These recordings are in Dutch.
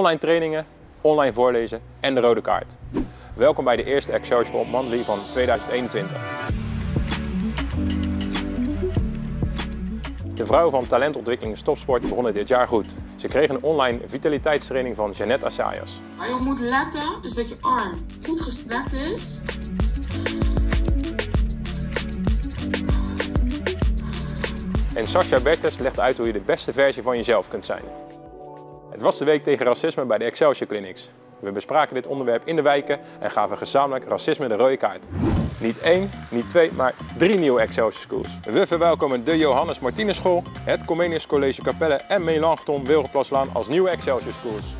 online trainingen, online voorlezen en de rode kaart. Welkom bij de eerste Excelsior Monthly van 2021. De vrouwen van talentontwikkeling Stopsport begonnen dit jaar goed. Ze kregen een online vitaliteitstraining van Jeannette Assayas. Waar je op moet letten is dat je arm goed gestrekt is. En Sascha Bertes legt uit hoe je de beste versie van jezelf kunt zijn. Het was de week tegen racisme bij de Excelsior Clinics. We bespraken dit onderwerp in de wijken en gaven gezamenlijk racisme de rode kaart. Niet één, niet twee, maar drie nieuwe Excelsior Schools. We verwelkomen de Johannes Martinus School, het Comenius College Capelle en Melanchthon Wilgenplaslaan als nieuwe Excelsior Schools.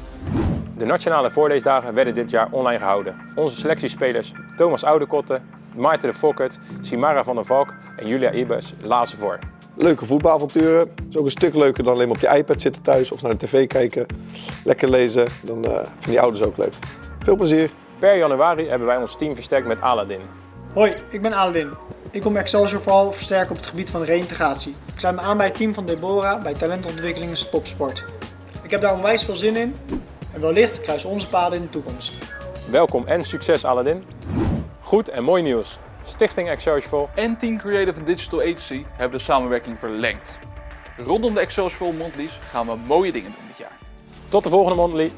De nationale voorleesdagen werden dit jaar online gehouden. Onze selectiespelers Thomas Oudekotte, Maarten de Fokkert, Simara van der Valk en Julia Ibers lazen voor. Leuke voetbalavonturen. Het is ook een stuk leuker dan alleen maar op je iPad zitten thuis of naar de tv kijken. Lekker lezen, dan uh, vinden die ouders ook leuk. Veel plezier. Per januari hebben wij ons team versterkt met Aladdin. Hoi, ik ben Aladdin. Ik kom Excelsior vooral versterken op het gebied van reïntegratie. Ik sluit me aan bij het team van Deborah bij talentontwikkeling en stopsport. Ik heb daar onwijs veel zin in en wellicht kruisen onze paden in de toekomst. Welkom en succes Aladdin. Goed en mooi nieuws. Stichting Excelsior en Team Creative and Digital Agency hebben de samenwerking verlengd. Rondom de Excelsior Monthlies gaan we mooie dingen doen dit jaar. Tot de volgende Monthly.